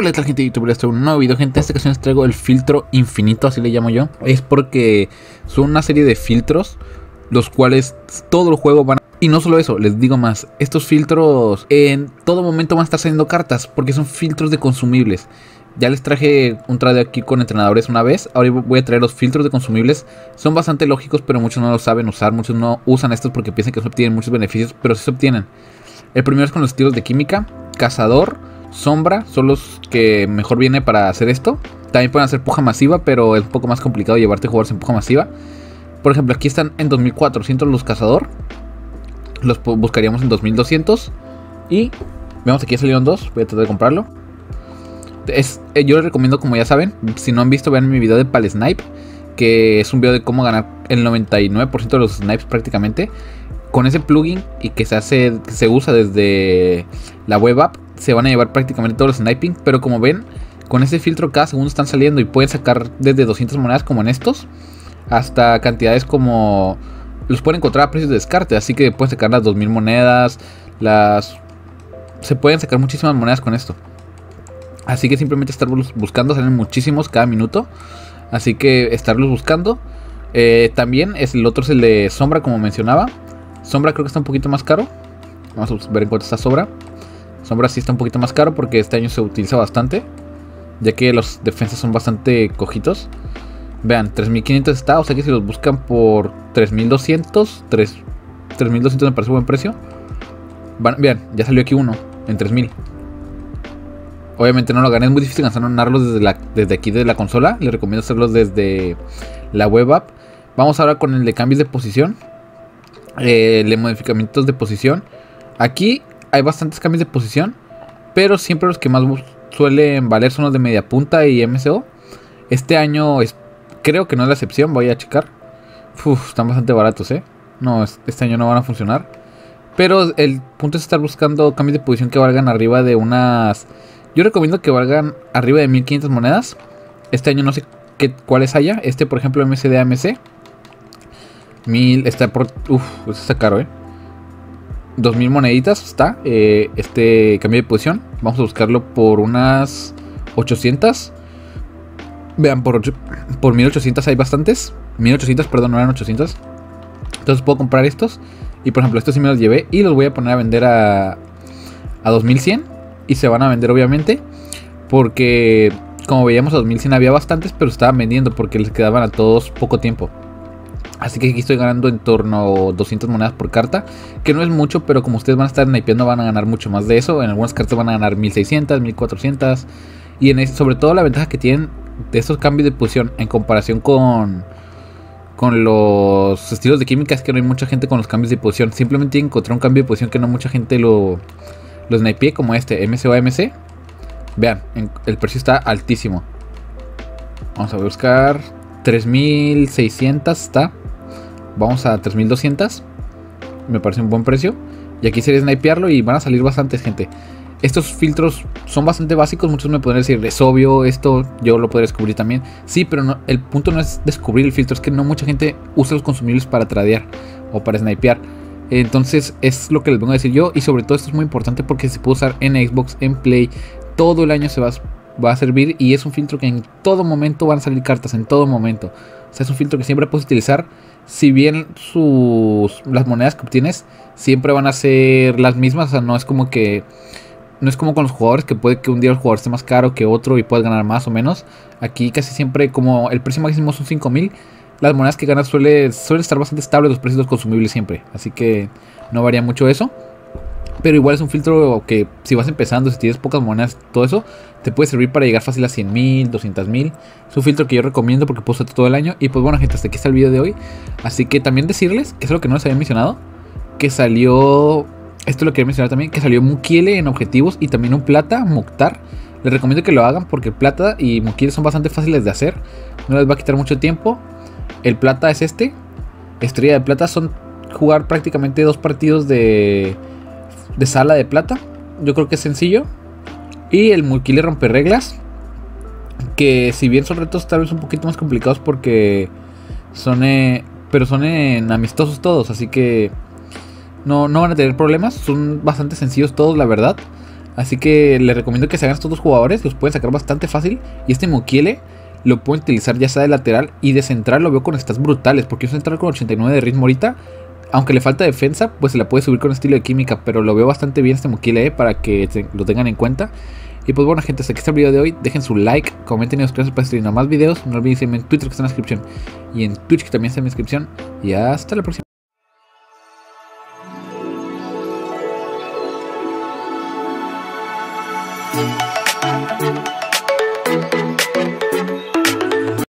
Hola, tal gente de YouTube? Traigo un nuevo video, gente. En esta ocasión les traigo el filtro infinito, así le llamo yo. Es porque son una serie de filtros, los cuales todo el juego van a... Y no solo eso, les digo más, estos filtros en todo momento van a estar saliendo cartas, porque son filtros de consumibles. Ya les traje un trade aquí con entrenadores una vez, ahora voy a traer los filtros de consumibles. Son bastante lógicos, pero muchos no lo saben usar, muchos no usan estos porque piensan que se obtienen muchos beneficios, pero sí se obtienen. El primero es con los estilos de química, cazador, sombra, son los que mejor viene para hacer esto. También pueden hacer puja masiva, pero es un poco más complicado llevarte jugadores en puja masiva. Por ejemplo, aquí están en 2400 los cazador. Los buscaríamos en 2200. Y vemos aquí salieron dos. Voy a tratar de comprarlo. Es, eh, yo les recomiendo, como ya saben, si no han visto, vean mi video de Pal Snipe. Que es un video de cómo ganar el 99% de los snipes prácticamente. Con ese plugin y que se hace, que se usa desde la web app, se van a llevar prácticamente todos los sniping. Pero como ven, con ese filtro cada segundo están saliendo y pueden sacar desde 200 monedas como en estos. Hasta cantidades como... Los pueden encontrar a precios de descarte. Así que pueden sacar las 2000 monedas. Las... Se pueden sacar muchísimas monedas con esto. Así que simplemente estarlos buscando. Salen muchísimos cada minuto. Así que estarlos buscando. Eh, también es el otro es el de sombra como mencionaba. Sombra creo que está un poquito más caro. Vamos a ver en cuánto está sobra. Sombra sí está un poquito más caro porque este año se utiliza bastante. Ya que los defensas son bastante cojitos. Vean, 3500 está. O sea que si los buscan por 3200, 3, 3200 me parece buen precio. vean, ya salió aquí uno en 3000. Obviamente no lo gané, es muy difícil ganarlos desde, la, desde aquí, desde la consola. Les recomiendo hacerlos desde la web app. Vamos ahora con el de cambios de posición. Eh, de modificamientos de posición. Aquí hay bastantes cambios de posición, pero siempre los que más suelen valer son los de media punta y MCO. Este año es, creo que no es la excepción, voy a checar. Uf, están bastante baratos, ¿eh? No, este año no van a funcionar. Pero el punto es estar buscando cambios de posición que valgan arriba de unas... Yo recomiendo que valgan arriba de 1500 monedas. Este año no sé qué, cuáles haya. Este, por ejemplo, MCD AMC. 1000 está por... Uf, está caro, ¿eh? 2000 moneditas está eh, este cambio de posición. Vamos a buscarlo por unas 800. Vean, por, por 1800 hay bastantes. 1800, perdón, no eran 800. Entonces puedo comprar estos. Y por ejemplo, estos sí me los llevé. Y los voy a poner a vender a, a 2100. Y se van a vender, obviamente. Porque, como veíamos, a 2100 había bastantes. Pero estaban vendiendo porque les quedaban a todos poco tiempo. Así que aquí estoy ganando en torno a 200 monedas por carta, que no es mucho, pero como ustedes van a estar snipeando van a ganar mucho más de eso. En algunas cartas van a ganar 1600, 1400. Y en sobre todo la ventaja que tienen de estos cambios de posición en comparación con, con los estilos de química es que no hay mucha gente con los cambios de posición. Simplemente encontré un cambio de posición que no mucha gente lo, lo snipee como este, MCO MC. Vean, el precio está altísimo. Vamos a buscar 3600 está. Vamos a 3200. Me parece un buen precio. Y aquí sería snipearlo y van a salir bastantes gente. Estos filtros son bastante básicos. Muchos me podrían decir, es obvio, esto yo lo podría descubrir también. Sí, pero no, el punto no es descubrir el filtro, es que no mucha gente usa los consumibles para tradear o para snipear. Entonces es lo que les vengo a decir yo. Y sobre todo esto es muy importante porque se puede usar en Xbox, en Play. Todo el año se va, va a servir. Y es un filtro que en todo momento van a salir cartas, en todo momento. O sea, es un filtro que siempre puedes utilizar si bien sus las monedas que obtienes siempre van a ser las mismas, o sea, no es como que no es como con los jugadores que puede que un día el jugador esté más caro que otro y puedes ganar más o menos. Aquí casi siempre como el precio máximo son 5000, las monedas que ganas suele suele estar bastante estable los precios consumibles siempre, así que no varía mucho eso. Pero igual es un filtro que si vas empezando, si tienes pocas monedas, todo eso, te puede servir para llegar fácil a 100 mil, 200 mil. Es un filtro que yo recomiendo porque puedo todo el año. Y pues bueno, gente, hasta aquí está el video de hoy. Así que también decirles, que es lo que no les había mencionado, que salió, esto lo quería mencionar también, que salió Mukiele en objetivos y también un plata, Muktar. Les recomiendo que lo hagan porque plata y Mukiele son bastante fáciles de hacer. No les va a quitar mucho tiempo. El plata es este. Estrella de plata son jugar prácticamente dos partidos de de sala de plata. Yo creo que es sencillo. Y el Mulkile rompe reglas. Que si bien son retos tal vez un poquito más complicados porque son... Eh, pero son en amistosos todos. Así que no, no van a tener problemas. Son bastante sencillos todos, la verdad. Así que les recomiendo que se hagan estos dos jugadores, los pueden sacar bastante fácil. Y este Mukiele lo pueden utilizar ya sea de lateral y de central lo veo con estas brutales, porque un central con 89 de ritmo ahorita, aunque le falta defensa, pues se la puede subir con estilo de química, pero lo veo bastante bien este Mukiele eh, para que lo tengan en cuenta. Y pues bueno gente, hasta aquí está el video de hoy, dejen su like, comenten y suscríbanse para streamar más videos, no olviden seguirme en Twitter que está en la descripción y en Twitch que también está en la descripción. Y hasta la próxima.